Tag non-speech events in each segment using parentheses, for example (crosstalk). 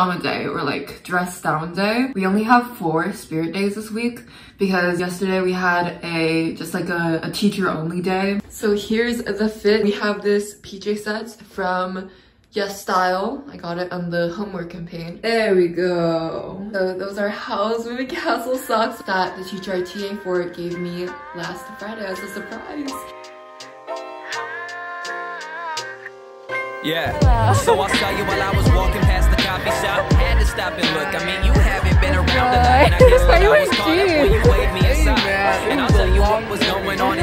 pajama day or like dress down day. We only have four spirit days this week because yesterday we had a just like a, a teacher only day. So here's the fit. We have this PJ set from Yes Style. I got it on the homework campaign. There we go. So those are Howl's Moving (laughs) Castle socks that the teacher I TA for gave me last Friday as a surprise. Yeah. So I saw you while I was walking past the coffee shop. Had to stop and look. I mean, you haven't been around a lot, and I guess (laughs) that I was caught up when you waved me aside. And I'll tell you what was going on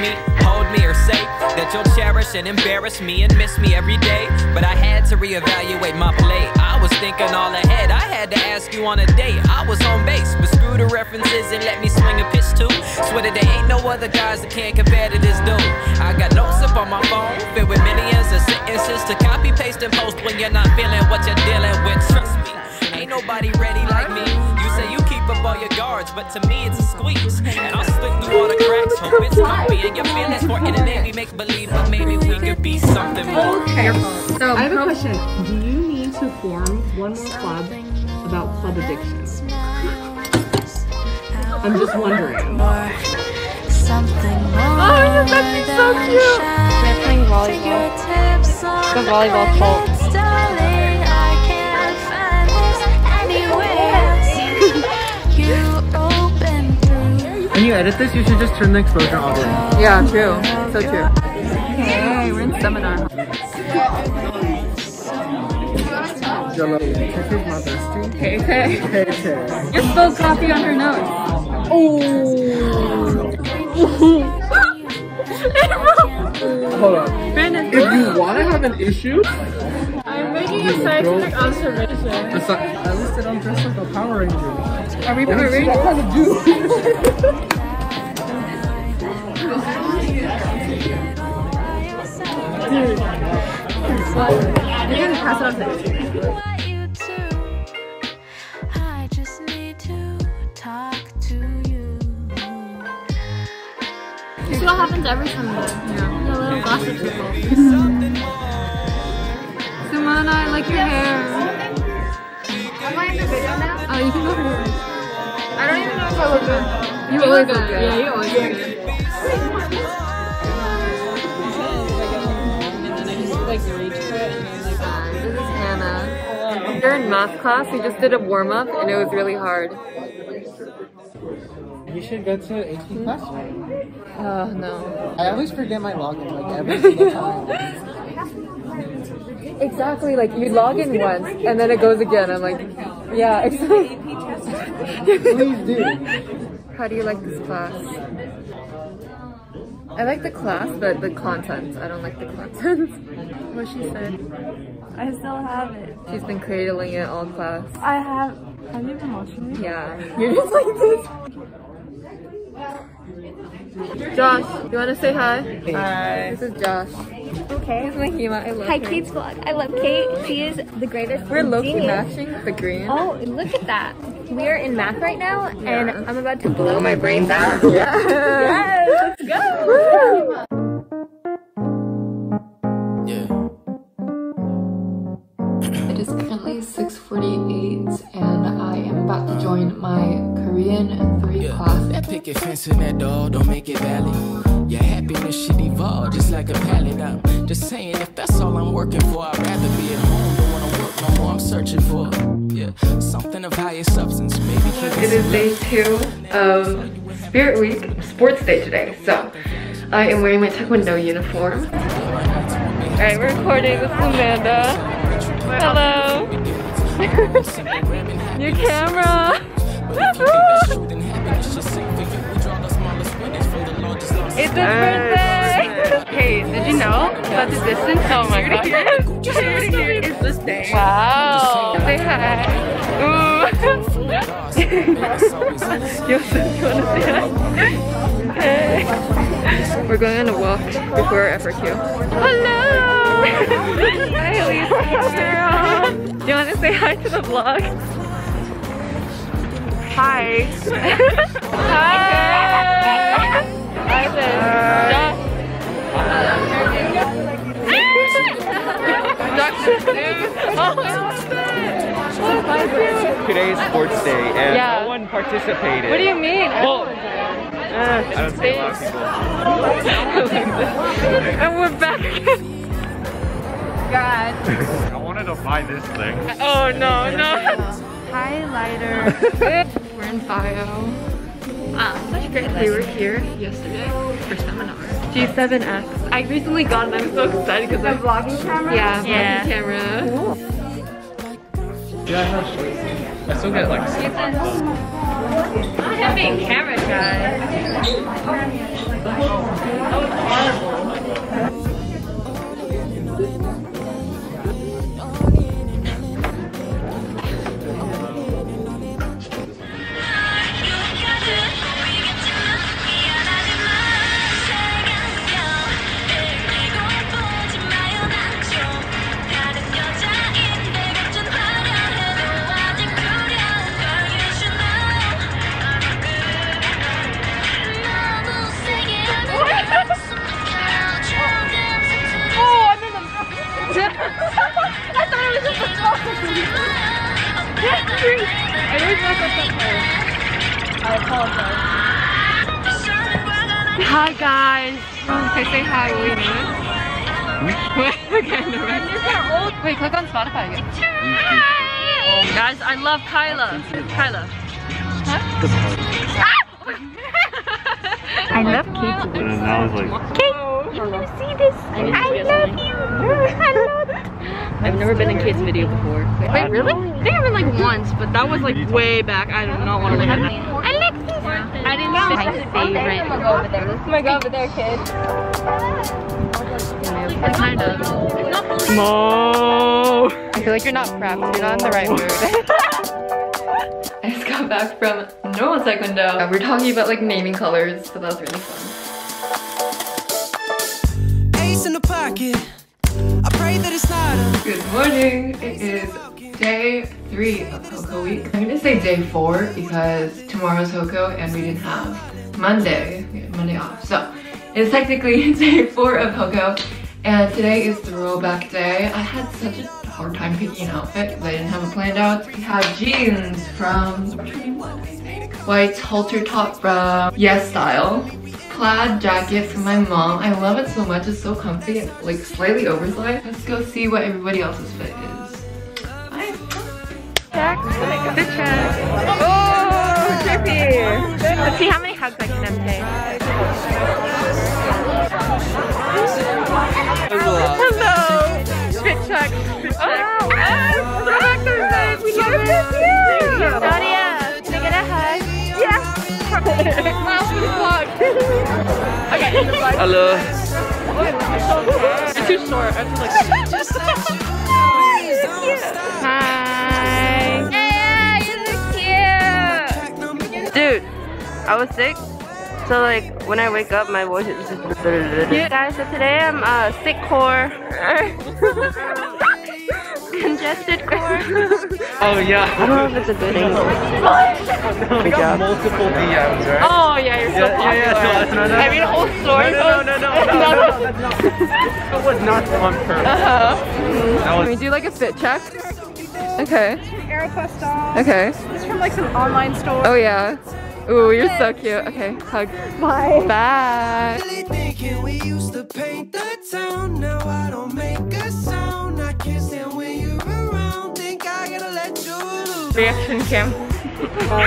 me, hold me, or say that you'll cherish and embarrass me and miss me every day. But I had to reevaluate my play. I was thinking all ahead. I had to ask you on a date. I was on base, but screw the references and let me swing a pitch too. Swear that there ain't no other guys that can compare to this dude. I got notes up on my phone, filled with millions of sentences to copy, paste, and post when you're not feeling what you're dealing with. Trust me, ain't nobody ready like me. You say you keep up all your guards, but to me it's a squeeze. Hope it's comfy. And your feelings for it and maybe make believe, but maybe we could be something more. Okay, so I have a question. Do you need to form one more club about club addiction? I'm just wondering. Oh, your Becky's so cute. They're playing volleyball. The volleyball cult. When you edit this, you should just turn the exposure all the way. Yeah, true. So true. Hey, we're in seminar. Jello. This is my bestie. Hey, hey. Hey, hey. You spilled coffee on her nose. Oh. Hold on. If you want to have an issue, I'm making a scientific observation. It's like, at least they don't dress like a Power Ranger. Are we Power do you Rangers? kind of do? You're gonna pass it on to I just need to talk to you. This is what happens every Sunday. Yeah. The little gossip circle. Simona, I like your hair. Am I in the video now? Oh, you can go first. I don't even know if I look good. You always look good. Yeah, you always look good. This is Hannah. During math class, we just did a warm up and it was really hard. You should go to AP Classroom. Oh no. I always forget my login like every single time. (laughs) Exactly, like you log in once and then it goes again. I'm like, yeah, (laughs) exactly. Please do. How do you like this class? I like the class, but the content. I don't like the content. (laughs) what she said. I still have it. She's been cradling it all class. I have. Have you been watching it? Yeah. You're just like this. Josh, you want to say hi? Hi. This is Josh. Okay. This is Mahima. I love Hi, her. Kate's vlog. I love Kate. She is the greatest. We're low-key matching the green. Oh, look at that. We are in math right now, and I'm about to blow my brains (laughs) out. Yeah. Yes, let's go. It is currently 6.48 and I am about to join my Korean 3 Yeah. class. That picket fence and that door don't make it valid. Your happiness should evolve just like a pallet. I'm just saying, if that's all I'm working for, I'd rather be at home. Don't wanna work no more, I'm searching for. Yeah, something of higher substance. Maybe It is day two of Spirit Week, sports day today. So I am wearing my Taekwondo uniform. Alright, we're recording. This is Amanda. Hello. (laughs) New camera. (laughs) It's his birthday! Hey, did you know about the distance? Oh my god. It's this day. Wow. Say hi. Ooh. (laughs) Yo, you wanna say hi? Hey. We're going on a walk before our FRQ. Hello! hi, Elise. Do you want to say hi to the vlog? Hi. (laughs) hi. Today is sports day and yeah. no one participated. What do you mean? Well, uh, I don't think a lot of people. (laughs) and we're back again. God. I wanted to buy this thing. Oh no, no. Highlighter. (laughs) we're in bio. Such a great We were here yesterday for seminar. G7X. I recently got it. I'm so excited because I'm vlogging camera. Yeah, vlogging Yeah. camera. I still get like I'm being camera shy. Oh, Wait, click on Spotify again. Guys, I love Kyla. Kyla. Ah! (laughs) I love kids. And I was like, I love you. I love I've never been in kids video before. Wait, really? I think I've been like once, but that was like way back. I do not want to look at that. Alexis! I didn't know my favorite. I'm gonna go over there. Let's go over there, kid. Kind of. Mo! I feel like you're not prepped. You're not in the right mood. (laughs) I just got back from normal taekwondo. We're talking about like naming colors, so that was really fun. Ace in the pocket. I pray that it's not Good morning. It is day three of Hoco week. I'm gonna say day four because tomorrow's Hoco and we didn't have Monday. We had Monday off. So it's technically (laughs) day four of Hoco and today is the rollback day. I had such a hard time picking an outfit because I didn't have it planned out. We have jeans from 21, white halter top from Yes Style, plaid jacket from my mom. I love it so much. It's so comfy, like slightly oversized. Let's go see what everybody else's fit is. Check. Oh, trippy. Let's see how many hugs I can obtain. Hello. Fit check. Fit check. Oh, oh yes. We love it. Nadia, can I get a hug? Yes. Miles for the vlog. okay, hello. You're too short. I feel like. Hi. Yeah, you look cute. Dude, I was sick. So like when I wake up, my voice is just. Yeah, guys. So today I'm uh, sick core. (laughs) Congested core. (laughs) Oh yeah. I don't know if it's a good English. (laughs) We got multiple DMs, right? Oh yeah, you're so Yeah, yeah, yeah, no, no, no, I mean, a whole story. No, no, no, no, no, no, no. That was not on purpose. Uh-huh. That Can we do like a fit check? Okay. Aeropostale. Okay. It's from like some online store. Oh yeah. Ooh, you're so cute. Okay, hug. Bye. Bye. really thinking we used to paint the town. Now I don't make a sound. I can't stand when you're around. Think I gotta let you loose. Reaction cam. Fall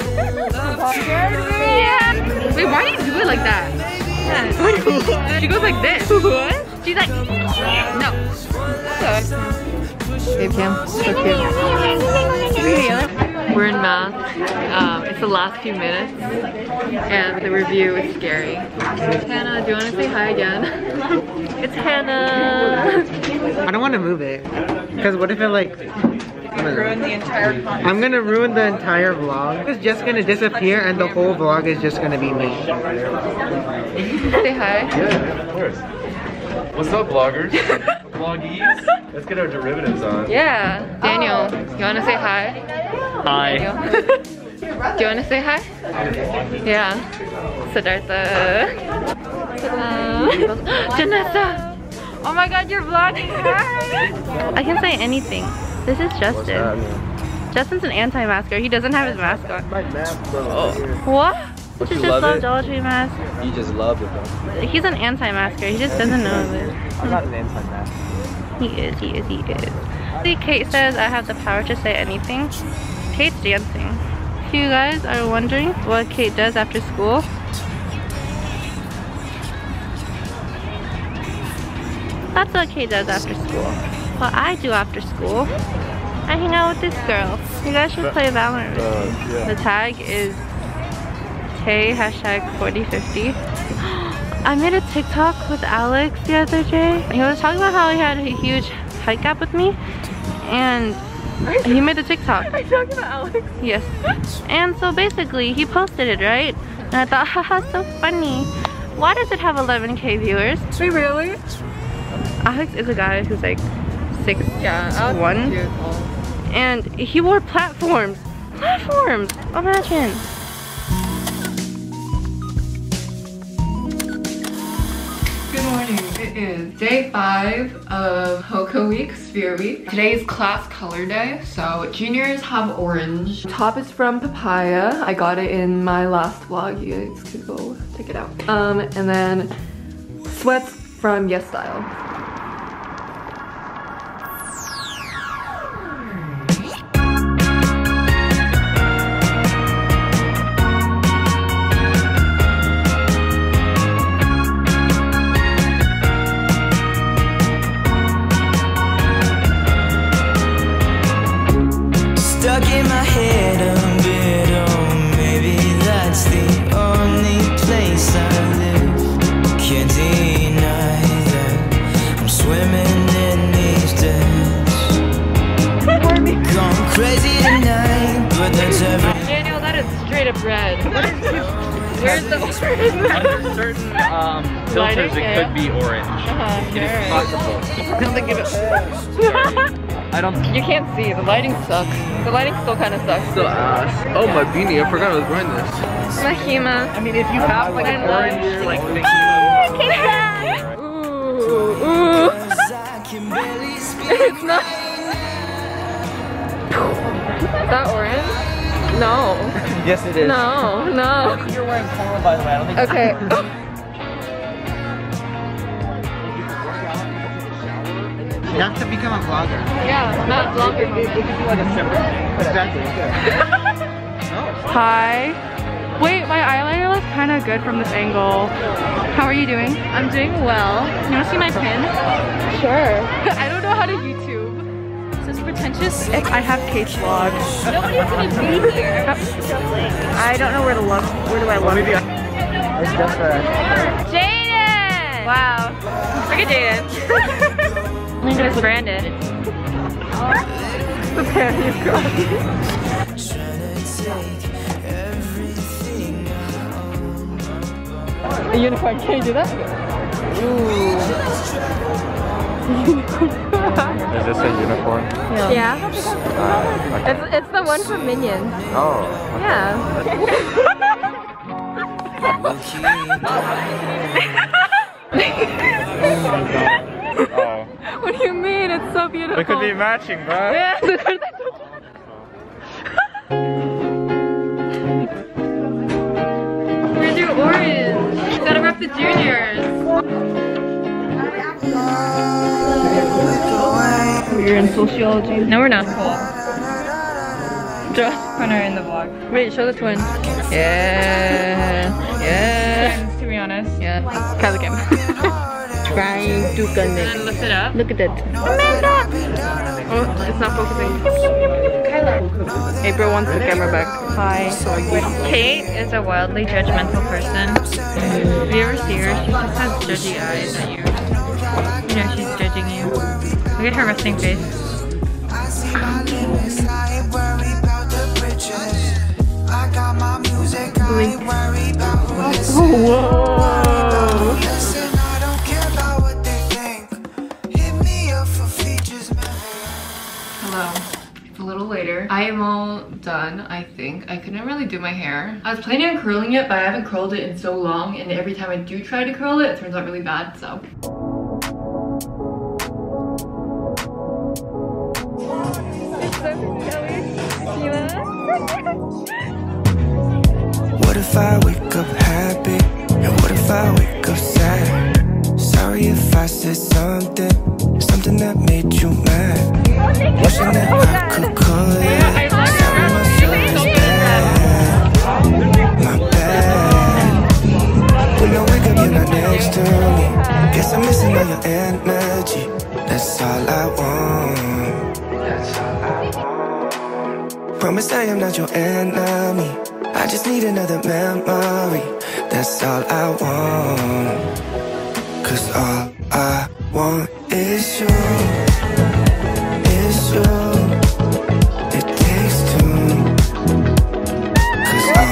in love. Yeah. Wait, why do you do it like that? (laughs) She goes like this. What? She's like, No. Babe cam. So cute. We're in math. Um, it's the last few minutes. And the review is scary. Hannah, do you want to say hi again? (laughs) it's Hannah. I don't want to move it. Because what if it like... Ruin the entire I'm gonna ruin the entire vlog. It's just gonna disappear and the whole vlog is just gonna be me. say hi. Yeah, of course. What's up, vloggers? Vloggies? Let's get our derivatives on. Yeah. Daniel, you want to say hi? Hi. (laughs) Do you want to say hi? Yeah. Siddhartha. (laughs) Janessa. Oh my god, you're vlogging. Hi. I can say anything. This is Justin. Justin's an anti-masker. He doesn't have his mask on. My mask, bro. Oh. What? You just love it? Dollar Tree mask. You just love it though. He's an anti-masker. He just doesn't know it. I'm not an anti-masker. He is, he is, he is. See, Kate says I have the power to say anything. Kate's dancing. If you guys are wondering what Kate does after school, that's what Kate does after school. What I do after school, I hang out with this girl. You guys should play Valorant uh, with me. The tag is Tay hashtag 4050. (gasps) I made a TikTok with Alex the other day. He was talking about how he had a huge height gap with me and he made a TikTok. Are you talking about Alex? Yes. And so basically he posted it, right? And I thought, (laughs) haha, so funny. Why does it have 11k viewers? Wait, really? Alex is a guy who's like six Yeah, Alex one. and he wore platforms. Platforms! Imagine. It is day five of Hoco Week, Sphere Week. Today is class color day, so juniors have orange. Top is from Papaya. I got it in my last vlog. You guys could go check it out. Um, and then sweats from Yes Style. That is straight up. Where's the Under certain um, (laughs) filters, Lighting, it yeah. could be orange. Uh-huh, It is possible. I (laughs) don't think it I don't. (laughs) You can't see. The lighting sucks. The lighting still kind of sucks. The ass. Oh, my beanie. I forgot I was wearing this. Mahima. I mean, if you have like an orange like thing, Ooh, ooh. I can barely. It's not. That orange? No. Yes, it is. No, no. you're wearing coral by the way. I don't think. Okay. You have to become a vlogger. Yeah, not longer. Exactly. (laughs) Hi. Wait, my eyeliner looks kind of good from this angle. How are you doing? I'm doing well. You want to see my pin? Sure. (laughs) I don't know how to YouTube. Is this pretentious? I have Kate's vlog. Nobody's gonna be here. I don't know where to look. Where do I look? It's just for Jaden! Wow. Look at Jaden. Look at this branded. the panty is gone. A unicorn, can you do that? (laughs) (laughs) Is this a unicorn? Yeah. Uh, it's, it's the one from Minions. Oh. Yeah. Oh. (laughs) What do you mean? It's so beautiful. It could be matching, bro. Yeah. (laughs) Where's your orange? Gotta rep the juniors. We're in sociology. No, we're not. Draw corner in the vlog. Wait, show the twins. Yeah. Yeah. to be honest. Yeah. Try the camera. (laughs) Trying to connect. And lift it up. Look at that. Oh, it's not focusing. April wants the camera back. Hi. Kate is a wildly judgmental person. If you ever see her, she just has judgy eyes at you. You know she's judging you. Look at her resting face. Oh! Hello. It's a little later. I am all done, I think. I couldn't really do my hair. I was planning on curling it, but I haven't curled it in so long, and every time I do try to curl it, it turns out really bad, so. I wake up happy? And what if I wake up sad? Sorry if I said something, something that made you mad. Wishing that I could call it.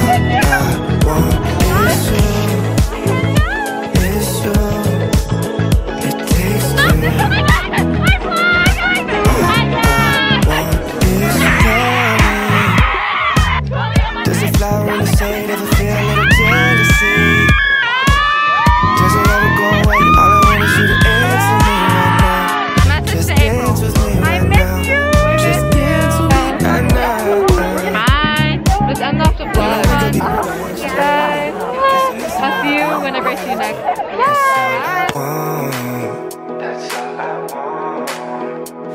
Cause all I want is you. Is you. It takes two. whenever I see you next.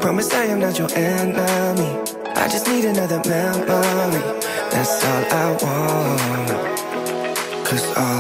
Promise I am not your enemy. I just need another memory. That's all I want. Cause all